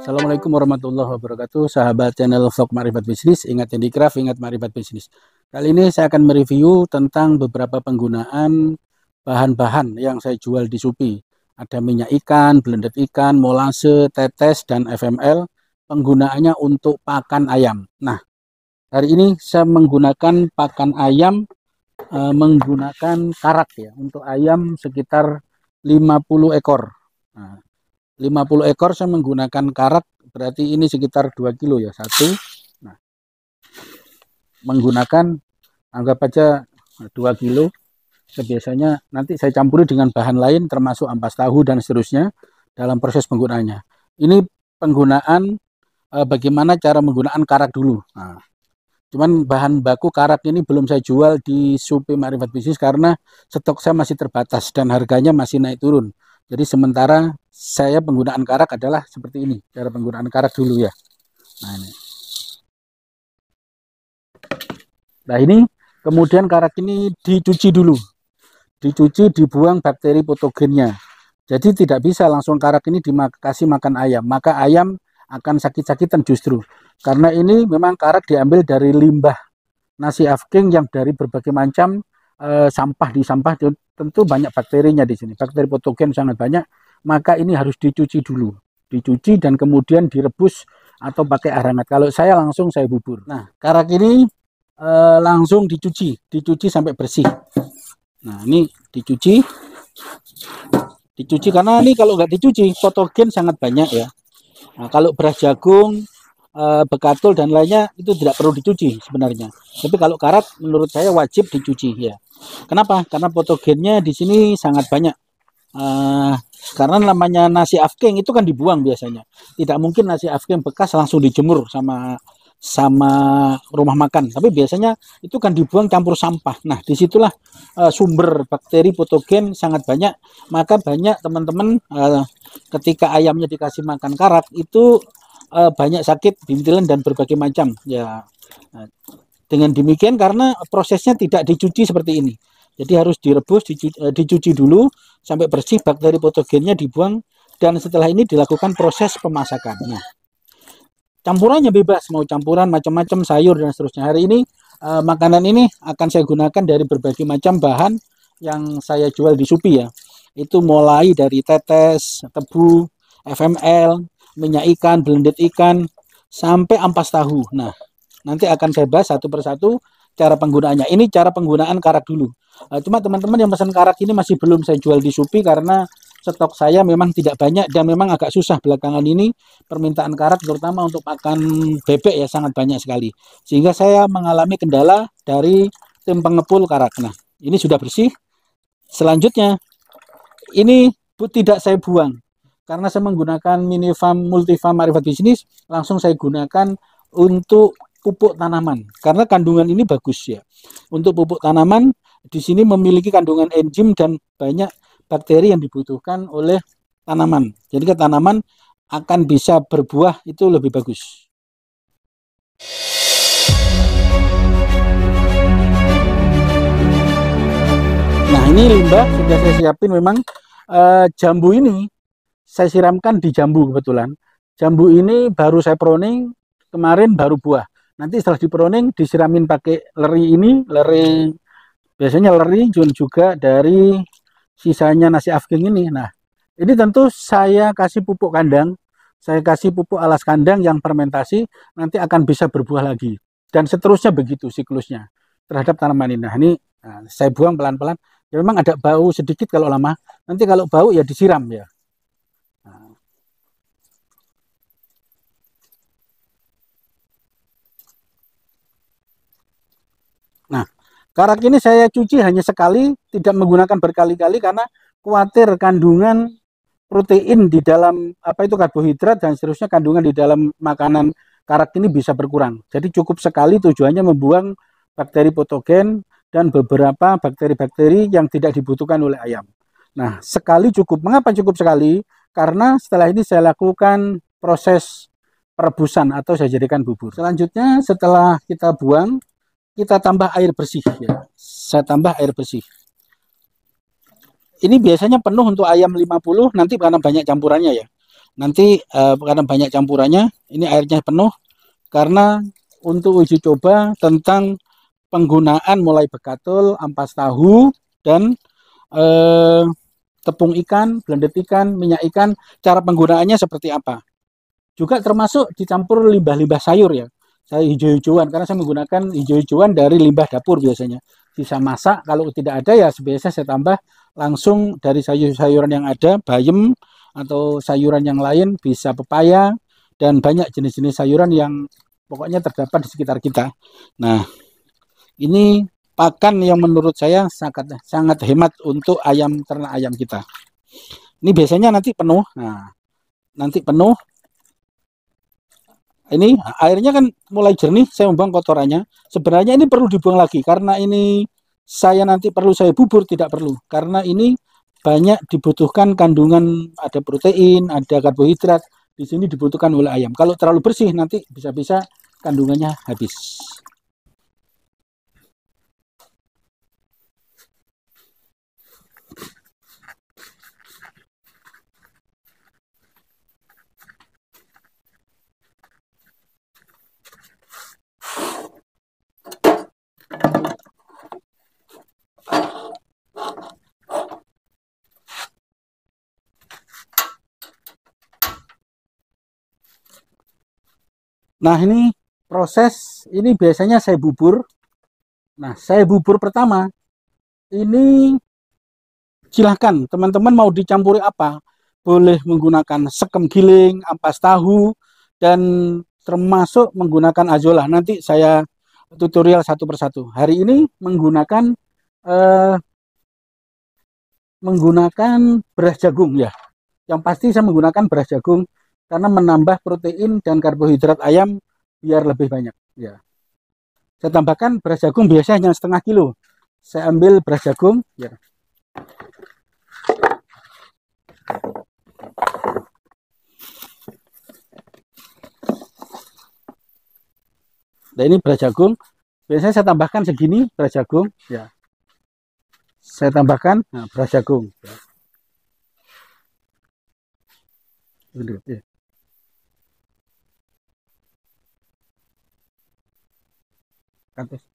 Assalamualaikum warahmatullahi wabarakatuh. Sahabat channel vlog Marifat Bisnis Ingat handicraft, ingat Marifat Bisnis. Kali ini saya akan mereview tentang beberapa penggunaan bahan-bahan yang saya jual di Shopee. Ada minyak ikan, blended ikan, molase, tetes, dan FML Penggunaannya untuk pakan ayam. Nah, hari ini saya menggunakan pakan ayam e, Menggunakan karak ya Untuk ayam sekitar 50 ekor. Nah, 50 ekor saya menggunakan karat berarti ini sekitar 2 kilo ya satu. Nah menggunakan anggap aja 2 kilo. Biasanya nanti saya campuri dengan bahan lain termasuk ampas tahu dan seterusnya dalam proses penggunaannya. Ini penggunaan eh, bagaimana cara menggunakan karak dulu. Nah, cuman bahan baku karak ini belum saya jual di Supi Marifat Bisnis karena stok saya masih terbatas dan harganya masih naik turun. Jadi sementara saya penggunaan karak adalah seperti ini. Cara penggunaan karak dulu ya. Nah ini. Nah ini kemudian karak ini dicuci dulu. Dicuci, dibuang bakteri patogennya. Jadi tidak bisa langsung karak ini dikasih makan ayam. Maka ayam akan sakit-sakitan justru. Karena ini memang karak diambil dari limbah nasi afking yang dari berbagai macam e, sampah di sampah tentu banyak bakterinya di sini. Bakteri patogen sangat banyak, maka ini harus dicuci dulu. Dicuci dan kemudian direbus atau pakai hangat. Kalau saya langsung saya bubur. Nah, karak ini e, langsung dicuci, dicuci sampai bersih. Nah, ini dicuci. Dicuci karena ini kalau nggak dicuci patogen sangat banyak ya. Nah, kalau beras jagung, e, bekatul dan lainnya itu tidak perlu dicuci sebenarnya. Tapi kalau karat menurut saya wajib dicuci ya. Kenapa? Karena patogennya di sini sangat banyak. Uh, karena namanya nasi afking itu kan dibuang biasanya. Tidak mungkin nasi afking bekas langsung dijemur sama sama rumah makan. Tapi biasanya itu kan dibuang campur sampah. Nah, di situlah uh, sumber bakteri patogen sangat banyak. Maka banyak teman-teman uh, ketika ayamnya dikasih makan karat itu uh, banyak sakit bintilan dan berbagai macam. Ya, uh, dengan demikian karena prosesnya tidak dicuci seperti ini. Jadi harus direbus, dicuci, eh, dicuci dulu sampai bersih, bakteri patogennya dibuang dan setelah ini dilakukan proses pemasakan. Nah, campurannya bebas, mau campuran macam-macam sayur dan seterusnya. Hari ini uh, makanan ini akan saya gunakan dari berbagai macam bahan yang saya jual di Supi ya. Itu mulai dari tetes, tebu, FML, minyak ikan, blended ikan, sampai ampas tahu. Nah, Nanti akan saya bahas satu persatu cara penggunaannya. Ini cara penggunaan karak dulu. Uh, cuma teman-teman yang pesan karak ini masih belum saya jual di Shopee karena stok saya memang tidak banyak dan memang agak susah belakangan ini permintaan karak terutama untuk pakan bebek ya sangat banyak sekali. Sehingga saya mengalami kendala dari tim pengepul karak. Nah, ini sudah bersih. Selanjutnya ini tidak saya buang karena saya menggunakan mini farm multi farm Marifat Bisnis langsung saya gunakan untuk pupuk tanaman karena kandungan ini bagus ya. Untuk pupuk tanaman di sini memiliki kandungan enzim dan banyak bakteri yang dibutuhkan oleh tanaman. Jadi ke tanaman akan bisa berbuah itu lebih bagus. Nah ini limbah sudah saya siapin memang uh, jambu ini saya siramkan di jambu kebetulan. Jambu ini baru saya proning kemarin baru buah. Nanti setelah diproning disiramin pakai leri ini, leri biasanya leri juga dari sisanya nasi afking ini. Nah, ini tentu saya kasih pupuk kandang, saya kasih pupuk alas kandang yang fermentasi nanti akan bisa berbuah lagi. Dan seterusnya begitu siklusnya terhadap tanaman ini. Nah, ini nah, saya buang pelan-pelan. Ya memang ada bau sedikit kalau lama. Nanti kalau bau ya disiram ya. Nah, karak ini saya cuci hanya sekali, tidak menggunakan berkali-kali karena khawatir kandungan protein di dalam apa itu karbohidrat dan seterusnya kandungan di dalam makanan karak ini bisa berkurang. Jadi cukup sekali tujuannya membuang bakteri patogen dan beberapa bakteri-bakteri yang tidak dibutuhkan oleh ayam. Nah, sekali cukup. Mengapa cukup sekali? Karena setelah ini saya lakukan proses perebusan atau saya jadikan bubur. Selanjutnya setelah kita buang, kita tambah air bersih ya. Saya tambah air bersih. Ini biasanya penuh untuk ayam 50 nanti karena banyak campurannya ya. nanti uh, karena banyak campurannya ini airnya penuh karena untuk uji coba tentang penggunaan mulai bekatul, ampas tahu dan uh, tepung ikan, blended ikan, minyak ikan, cara penggunaannya seperti apa. Juga termasuk dicampur limbah-limbah sayur ya. Saya hijau-hijauan karena saya menggunakan hijau-hijauan dari limbah dapur biasanya. Bisa masak, kalau tidak ada ya biasa saya tambah langsung dari sayur-sayuran yang ada, bayam atau sayuran yang lain, bisa pepaya dan banyak jenis-jenis sayuran yang pokoknya terdapat di sekitar kita. Nah, ini pakan yang menurut saya sangat sangat hemat untuk ayam ternak ayam kita. Ini biasanya nanti penuh. Nah, nanti penuh. Ini airnya kan mulai jernih, saya membuang kotorannya. Sebenarnya ini perlu dibuang lagi karena ini saya nanti perlu saya bubur tidak perlu karena ini banyak dibutuhkan kandungan ada protein, ada karbohidrat. Di sini dibutuhkan oleh ayam. Kalau terlalu bersih nanti bisa-bisa kandungannya habis. Nah ini proses ini biasanya saya bubur. Nah saya bubur pertama ini silahkan teman-teman mau dicampuri apa boleh menggunakan sekem giling, ampas tahu dan termasuk menggunakan azola. Nanti saya tutorial satu persatu. Hari ini menggunakan eh, menggunakan beras jagung ya. Yang pasti saya menggunakan beras jagung karena menambah protein dan karbohidrat ayam biar lebih banyak ya saya tambahkan beras jagung biasanya setengah kilo saya ambil beras jagung ya Nah ini beras jagung. Biasanya saya tambahkan segini beras jagung. Ya. Saya tambahkan nah, beras jagung. Ya. Cantos.